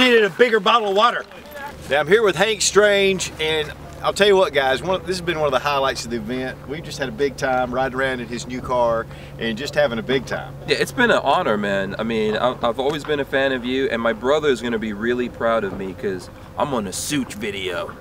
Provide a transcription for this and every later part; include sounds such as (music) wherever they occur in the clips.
Just needed a bigger bottle of water. Now I'm here with Hank Strange, and I'll tell you what, guys. One, this has been one of the highlights of the event. We just had a big time riding around in his new car and just having a big time. Yeah, it's been an honor, man. I mean, I've always been a fan of you, and my brother is going to be really proud of me because I'm on a Sootch video.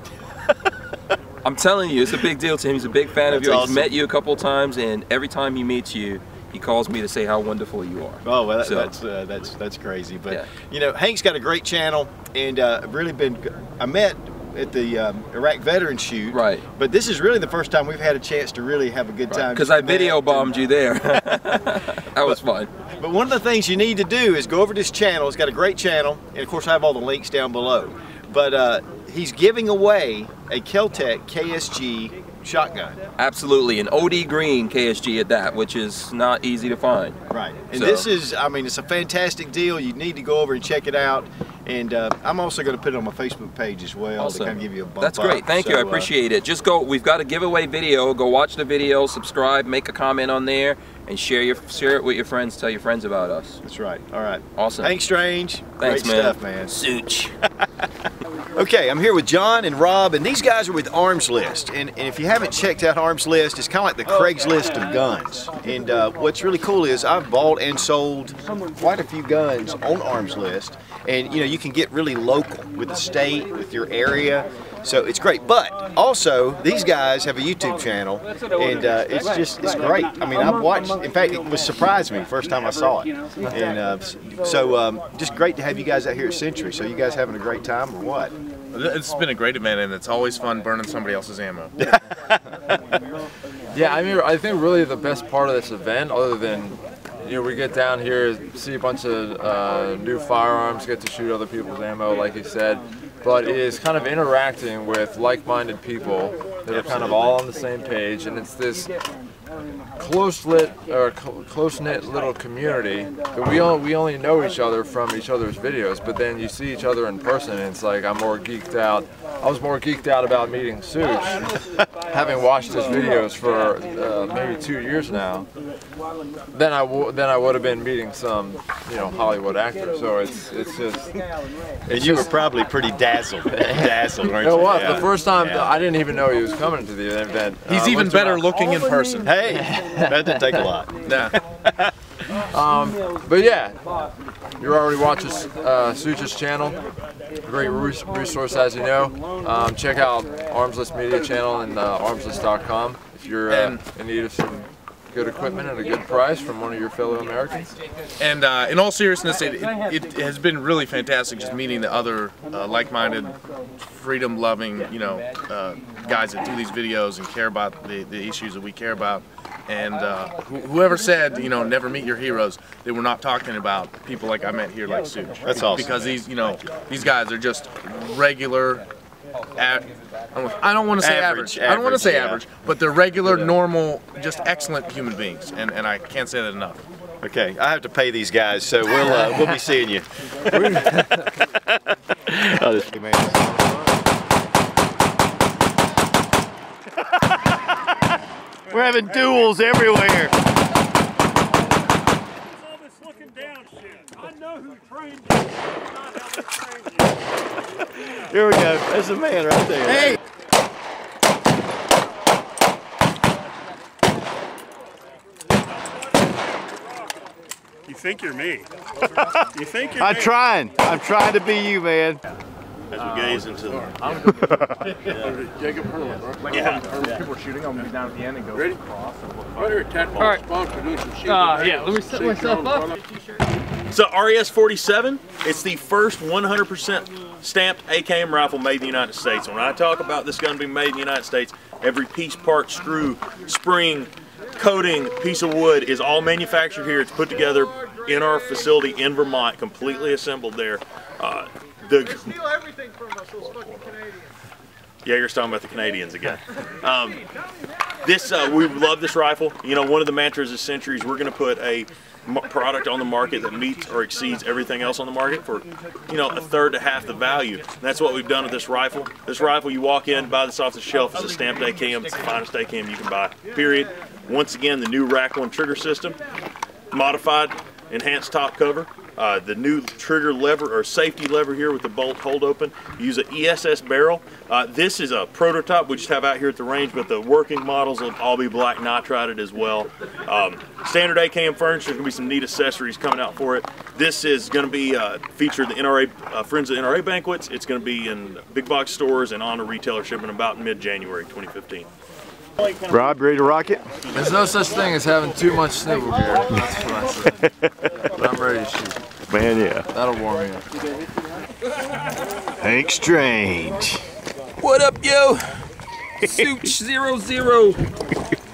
(laughs) I'm telling you, it's a big deal to him. He's a big fan That's of you. awesome. He's met you a couple times, and every time he meets you, he calls me to say how wonderful you are. Oh well, that, So- that's uh, that's that's crazy. But Yeah. you know, Hank's got a great channel, and uh, really been. I met at the um, Iraq veteran shoot. Right. But this is really the first time we've had a chance to really have a good time. Because I video bombed you there. (laughs) that was fun. But one of the things you need to do is go over to this channel. It's got a great channel, and of course I have all the links down below. But uh, he's giving away a Keltec KSG shotgun. Absolutely, an OD Green KSG at that, which is not easy to find. Right. And So- this is, I mean, it's a fantastic deal. You need to go over and check it out. And uh, I'm also going to put it on my Facebook page as well to kind of give you a bump That's up. great. Thank you. I So, uh, appreciate it. Just go. We've got a giveaway video. Go watch the video, subscribe, make a comment on there, and share your share it with your friends. Tell your friends about us. That's right. All right. Awesome. Hank Strange. Thanks, great man. stuff, man. Sootch. (laughs) Okay, I'm here with John and Rob, and these guys are with Armslist. And, and if you haven't checked out Armslist, it's kind of like the Craigslist of guns. And uh, what's really cool is I've bought and sold quite a few guns on Armslist. And you know, you can get really local with the state, with your area. So it's great. But also, these guys have a YouTube channel, and uh, it's just it's great. I mean, I've watched. In fact, it was surprised me first time I saw it. And uh, so, um, just great to have you guys out here at Century. So you guys having a great time or what? It's been a great event, and it's always fun burning somebody else's ammo. (laughs) Yeah, I mean, I think really the best part of this event, other than you know, we get down here, see a bunch of uh, new firearms, get to shoot other people's ammo, like you said, but it is kind of interacting with like-minded people that are kind of all on the same page, and it's this close-lit or cl- close-knit little community that we only we only know each other from each other's videos, but then you see each other in person, and it's like I'm more geeked out. I was more geeked out about meeting Sootch, (laughs) having watched his videos for uh, maybe two years now, Then I w- than I would have been meeting some you know Hollywood actor. So it's it's just And you were probably pretty dazzled, (laughs) dazzled, weren't you know what? Yeah. The first time Yeah. I didn't even know he was coming to the event. He's Uh, even better my- looking in person. Hey, (laughs) that didn't take a lot. Yeah. But yeah, you're already watching uh, Sootch's channel. Great resource, as you know. Um, check out Armslist Media channel and uh, armslist.com if you're uh, in need of some good equipment at a good price from one of your fellow Americans. And uh, in all seriousness, it, it, it has been really fantastic just meeting the other uh, like-minded, freedom-loving, you know, uh, guys that do these videos and care about the, the issues that we care about. And uh, wh- whoever said, you know, never meet your heroes, they were not talking about people like I met here, like Sootch. That's awesome. Because these, you know, these guys are just regular. A- I don't- I don't want to say Average, average. I don't want to say yeah. average, but they're regular, normal, just excellent human beings, and, and I can't say that enough. Okay, I have to pay these guys, so we'll uh, we'll be seeing you. (laughs) oh, this man. We're having duels everywhere. All down shit. I know who trained you, not how they trained you. Here we go. There's the man right there. Hey. You think you're me. You think you're I'm me. trying. I'm trying to be you, man. As we gaze into the... People are shooting. I'm gonna be down at the end and go Ready? across. And we'll All right. sponsor doing some shit. Uh, yeah, let me set myself up. So RAS47, it's the first 100% stamped AKM rifle made in the United States. When I talk about this gun being made in the United States, every piece, part, screw, spring, coating, piece of wood is all manufactured here. It's put together in our facility in Vermont, completely assembled there. Uh, the Steal everything from us, those fucking Canadians. Yeager's talking about the Canadians again. (laughs) Um, this uh, we love this rifle. You know, one of the mantras of Century's. We're going to put a m- product on the market that meets or exceeds everything else on the market for, you know, a third to half the value. And that's what we've done with this rifle. This rifle, you walk in, buy this off the shelf. It's a stamped AKM. It's the finest AKM you can buy. Period. Once again, the new RAK-1 trigger system, modified, enhanced top cover. Uh, the new trigger lever or safety lever here with the bolt hold open. You use an ESS barrel. Uh, this is a prototype we just have out here at the range, but the working models will all be black nitrided as well. Um, standard AKM furniture, there's gonna be some neat accessories coming out for it. This is gonna be uh, featured in the NRA uh, Friends of the NRA banquets. It's gonna be in big box stores and on a retailer shipping about mid-January 2015. Rob, ready to rock it? There's no such thing as having too much snivel gear. That's what I say. But I'm ready to shoot. Man, yeah. That'll warm me up. Hank Strange. What up, yo? Sootch (laughs) zero zero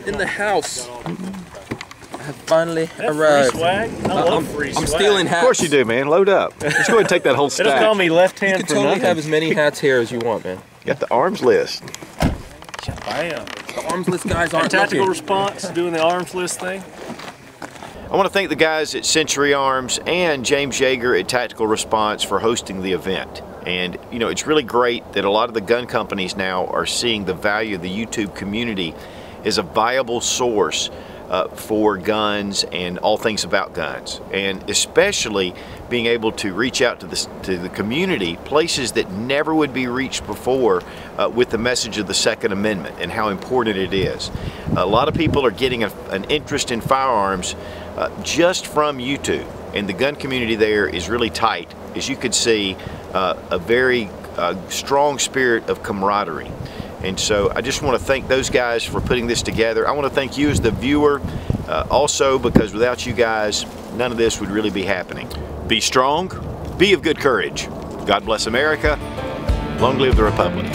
in the house. I have finally arrived. swag? I love I'm, free I'm swag. stealing hats. Of course you do, man. Load up. Let's go ahead and take that whole They don't call me left You hand can for totally nothing. have as many hats here as you want, man. Got the Armslist. Bam. The Armslist guys aren't Tactical looking. response, doing the Armslist thing. I want to thank the guys at Century Arms and James Yeager at Tactical Response for hosting the event. And, you know, it's really great that a lot of the gun companies now are seeing the value of the YouTube community as a viable source uh, for guns and all things about guns. And especially being able to reach out to the, to the community, places that never would be reached before uh, with the message of the Second Amendment and how important it is. A lot of people are getting a, an interest in firearms uh, just from YouTube. And the gun community there is really tight. As you can see, uh, a very uh, strong spirit of camaraderie. And so I just want to thank those guys for putting this together. I want to thank you as the viewer uh, also because without you guys, none of this would really be happening. Be strong, be of good courage. God bless America. Long live the Republic.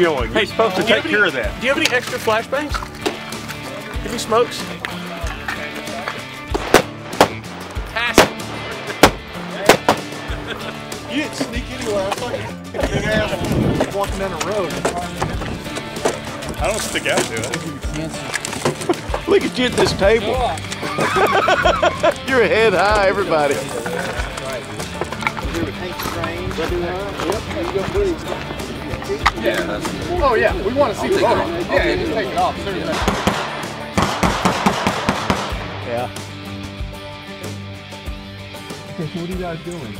Hey, supposed to take care of that. Do you have any extra flashbangs? Any smokes? You didn't sneak anywhere. I thought you big ass walking down the road. I don't stick out to it. Look at you at this table. (laughs) You're head high, everybody. Oh yeah, we want to see the photo. Yeah, just take it off. Yeah. What are you guys doing?